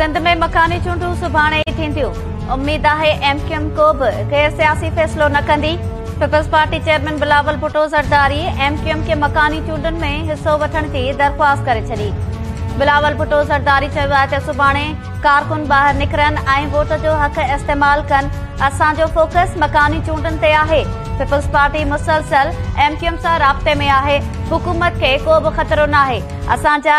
सिंध में मकानी चूंडू सुभाणे ई थींदियूं उमेदु आहे एमक्यूएम को बि गैर सियासी फ़ैसिलो न कंदी peoples party chairman Bilawal Bhutto Zardari M के मकानी एमक्यूम में हिसो वठण जी दरख़्वास्त करे छॾी बिलावल भुटो ज़रदारी चयो आहे त सुभाणे कारकुन ॿाहिरि निकिरनि ऐं वोट जो हक़ इस्तेमाल कनि असांजो फोकस मकानी चूंडुनि ते आहे पीपल्स पार्टी मुसलसल एम एमक्यूम सां राबते में आहे हुकूमत खे को बि ख़तरो न आहे असांजा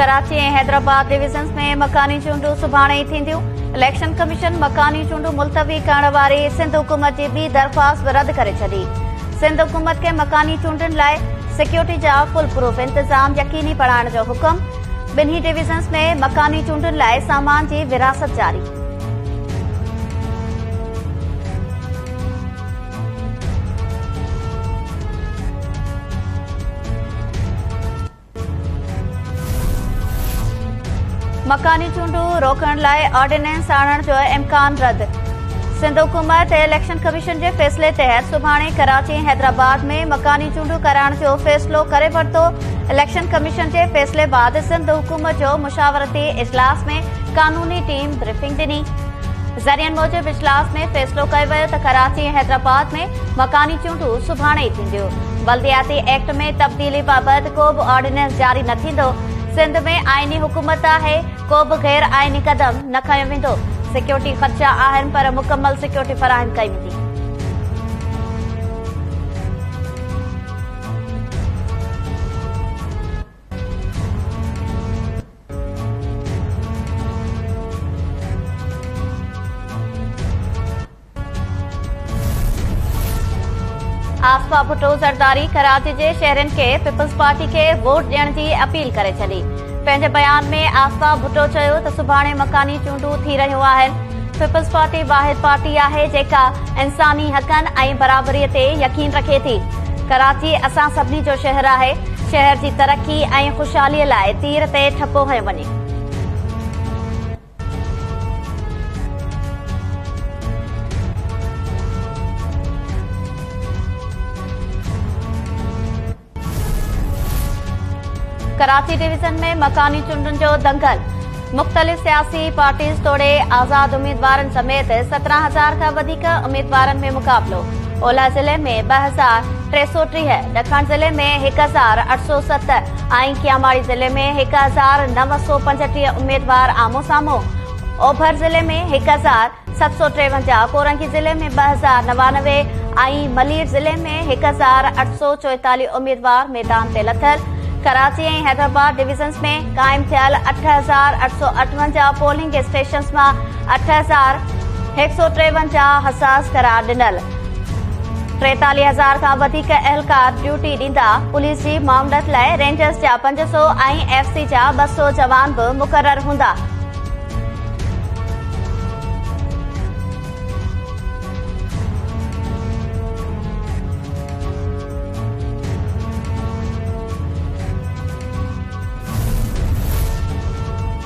कराची ऐं हैदराबाद डिवीज़न्स में मकानी चूंडू सुभाणे ई थींदियूं इलेक्शन कमीशन मकानी चूंडू मुलतवी करण वारी सिंध हुकूमत जी बि दरख़्वास्त रद करे छॾी सिंध हुकूमत खे मकानी चूंडुनि लाइ सिक्यूरिटी जा प्रूफ इंतिज़ाम यकीनी बाइण जो हकम बिन्हि डिवीज़न्स में मकानी चूंडुनि लाइ सामान जी विरासत जारी मकानी चूंडू रोकण लाइ ऑर्डीनेस आणण जो इम्कान रद सिंध हुकूमत इलेक्शन कमीशन जे फ़ैसिले तहत सुभाणे कराची हैदराबाद में मकानी चूंडू कराइण जो फ़ैसिलो करे वरितो इलेक्शन कमीशन जे फ़ैसिले बाद सिंध हुकूमत जो मुशावरती इजलास में कानूनी टीम ब्रीफिंग ॾिनी ज़रियनि मूजिब इजलास में फ़ैसिलो कयो वियो त कराची हैदराबाद में मकानी चूंडू सुभाणे ई थींदियूं बलदियाती एक्ट में तब्दीली बाबति को बि ऑर्डीनेस जारी न थींदो सिंध में आइनी हुकूमत है को भी गैर आइनी कदम न खो वेंदो सिक्योरिटी ख़र्चा पर मुकम्मल सिक्योरिटी फराहम कई वी भुट्टो ज़रदारी कराची जे शहरनि खे पीपल्स पार्टी खे वोट ॾियण जी अपील करे छॾी पंहिंजे बयान में आफ़्ता भुट्टो चयो त सुभाणे मकानी चूंडू थी रहियूं आहिनि पीपुल्स पार्टी वाहिद पार्टी आहे जेका इंसानी हक़नि ऐं बराबरी ते यकीन रखे थी कराची असां सभिनी जो शहर आहे शहर जी तरक़ी ऐं ख़ुशहालीअ लाइ तीर ते ठपो कयो वञे कराची डिवीज़न में मकानी चूंडुनि जो दंगल मुख़्तलिफ़ सियासी पार्टीज़ तोड़े आज़ाद उम्मीदवार समेत सत्रह हज़ार का वधीक में मुकाबलो ओला ज़िले में ब हज़ार टे सौ टीह दखण ज़िले में एक हज़ार अठ सौ सतरि आई कियामाड़ी ज़िले में एक हज़ार नव सौ पंजटी उमेदवार आमो सामो ओभर ज़िले में एक हज़ार सत सौ टेवंजाह कोरंगी ज़िले में ब हज़ार नवानवे आई मलीर ज़िले में एक हज़ार अठ सौ चोएतालीह उम्मीदवार मैदान से लथल कराची ऐं हैदराबाद डिवीज़न में काइम थियल अठ हज़ार अठ सौ अठवंजा पोलिंग स्टेशन्स मां अठ हज़ार हिकु सौ टेवंजाह हसास करार ॾिनल टेतालीह हज़ार खां वधीक अहलकार ड्यूटी ॾींदा पुलिस जी मामलत लाइ रेंजर्स जा पंज सौ ऐं जा ॿ सौ जवान बि हूंदा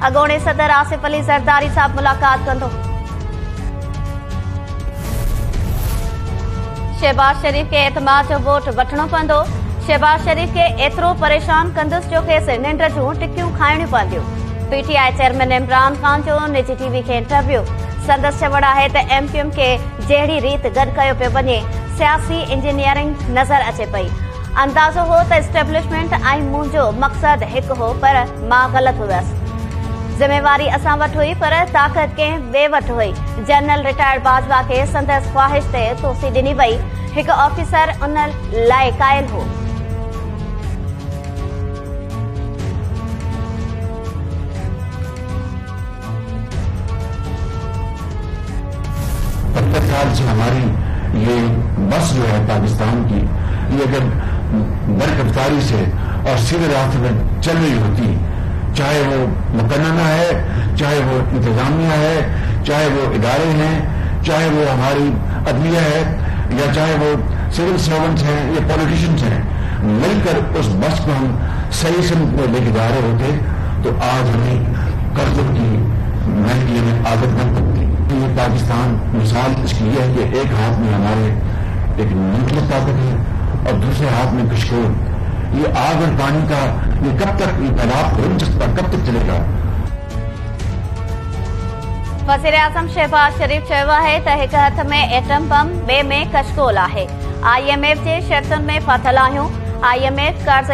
शहबाज़रीतमाद जो शहबाज़ शरीफ़ो परेशान कंदुसि जो टिकियूं खाइणियूं पवंदियूं इमरान ख़ान चवण आहे त एम खे जहिड़ी रीत गॾु कयो पियो वञे सियासी इंजीनियरिंग नज़र अचे पई एस्टेब्लिशमेंट ऐं मुंहिंजो मक़सदु हिकु हो पर मां ग़लति हुयसि ज़िम्मेवारी अस हुई पर ताक़त कें ॿिए हुई जनरल रिटायर्ड बाजवा के संदस ख़्वाहिश से तोसी ॾिनी वही एक ऑफिसर उन कायल हो हमारी ये बस जो है पाकिस्तान की ये अगर से और सीधे रास्ते में चल रही होती चाहे वो मुकदमा है चाहे वो इंतजामिया है चाहे वो इदारे हैं चाहे वो हमारी अदलिया है या चाहे वो सिविल सर्वेंट्स हैं या पॉलिटिशियंस हैं मिलकर उस बस को हम सही से लेके जा रहे होते तो आज हमें कर्ज की महंगी हमें आदत बन सकती तो ये पाकिस्तान मिसाल इसकी है कि एक हाथ में हमारे एक न्यूक्लियर ताकत है और दूसरे हाथ में कुछ को वज़ीर शहबाज़ शरीफ़ चयो आहे त हिकु हथोल आहे शर्तम एफ कर्ज़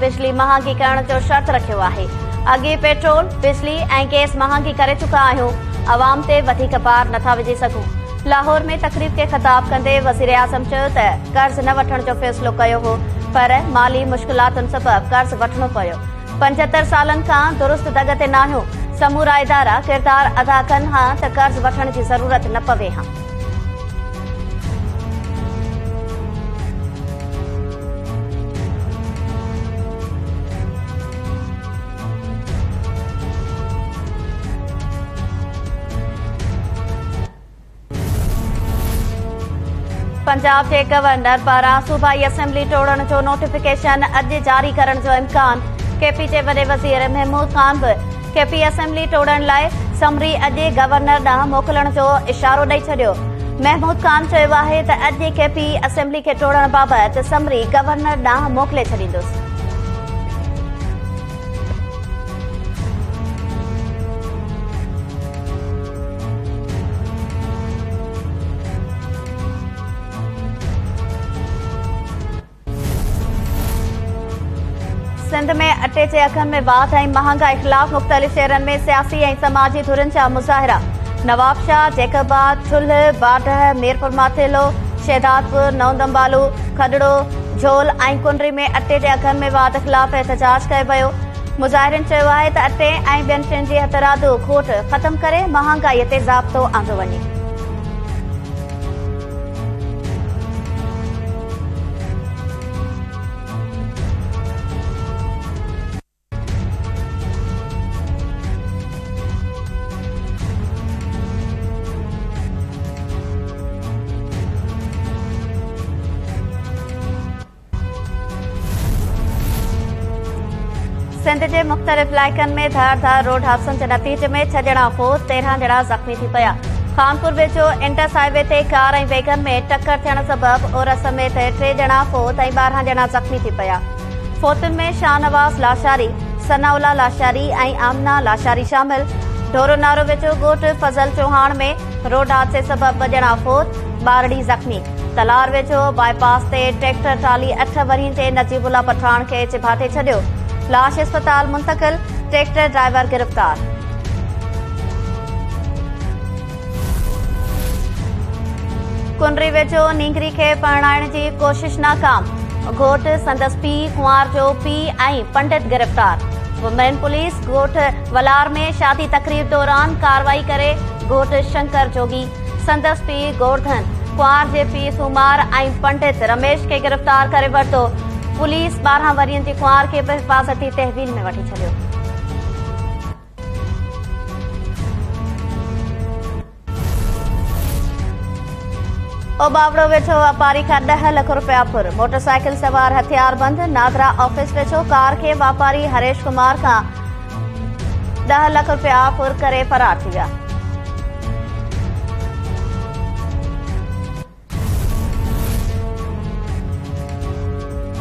बिजली महांगी करण जो शर्त रखियो आहे अॻे पेट्रोल बिजली ऐं गैस महांगी करे चुका आहियूं आवाम ते वधीक पार नथा विझी सघूं लाहौर में तकरीब खे ख़िताबु कंदे वज़ीर आज़म चयो त قرض न वठण جو फ़ैसिलो कयो हो पर माली मुश्किल सबबि कर्ज़ वो पो पंजहतरि साल दुरुस्त दग ते नाहियो समूरा इदारा किरदार अदा कन हा तो कर्ज़ वरूरत ज़रूरत न पवे हाँ पंजाब जे गवर्नर पारां सूबाई असेंबली तोड़ण जो नोटिफिकेशन अॼु जारी करण जो इम्कान केपी जे वडे॒ वज़ीर महमूद ख़ान बि केपी असेंबली तोड़ण लाइ समरी अॼु गवर्नर ॾांहुं मोकिलण जो इशारो ॾेई छडि॒यो महमूद ख़ान चयो आहे त अॼु खेपी असैम्बली खे तोड़ण बाबति समरी गवर्नर ॾांहुं मोकिले छॾींदुसि सिंध में अटे जे अखनि में वाद ऐं महांगाई ख़िलाफ़ मुख़्तलिफ़ शहरनि में सियासी ऐं समाजी धुरनि जा मुज़ाहिरा नवाबशाह जेका चुल्ह बाडह मीरपुर माथेलो शहदापुर नौदम्बालू खडड़ो झोल ऐं कुंडरी में अटे अखनि में वाध ख़िलाफ़ एहतजाज कयो वियो मुज़ाहिर चयो आहे त अटे ऐं ॿियनि शयुनि जी हथरादू खोट ख़तम करे महांगाईअ ते ज़ाब्तो आंदो वञे सिंध जे मुख़्तलिफ़ इलाइक़नि में धार धार रोड हादसनि जे नपीच में छह ॼणा फोत ज़ख़्मी थी पिया कार वेठो वेगन में टक्र थियण सबब टे ॼणा ज़ख़्मी थी पिया फोतुनि में शाहनवाज़ लाशारी सनाउला लाशारी ऐं आमना लाशारी शामिल डोरोनारो वेझो फज़ल चौहान में रोड हादसे फोत सबबा ज़ख़्मी तलार वेझो बाईपास ते ट्रैक्टर ट्राली अठ वरी ते ट्रेक्टर पठाण खे चिभाटे छॾियो लाश अस्पताल मुंतकिल ट्रैक्टर ड्राइवर गिरफ्तार कुनरी वेझो नींगरी खे परिणाइण जी कोशिश नाकाम घोट संदसि पीउ कुंवार जो पीउ ऐं पंडित गिरफ़्तार वुमेन पुलिस ॻोठ वलार में शादी तकरीब दौरान कार्रवाई करे घोट शंकर जोगी संदसि पीउ गोवर्धन कुंवार जे पीउ सुमार ऐं पंडित रमेश खे गिरफ़्तार करे वरितो पुलिस बारह वरियनि जी कुंवार खे हिफ़ाज़ती तहवील में वी छो ओबावड़ो वेठो व्यापारी का दह लख रुपया फुर मोटरसाइकिल सवार हथियार बंद नागरा ऑफिस वेठो कार के व्यापारी हरेश कुमार का दह लख रुपया फुर करे फरार थी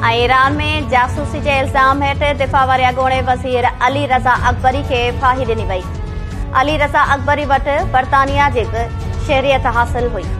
ऐं ईरान में जासूसी जे इल्ज़ाम हेठि दिफ़ा वारे अघोड़े वज़ीर अली रज़ा अकबरी के फाही ॾिनी वई अली रज़ा अकबरी वटि बरतानिया जे शहरियत हासिल हुई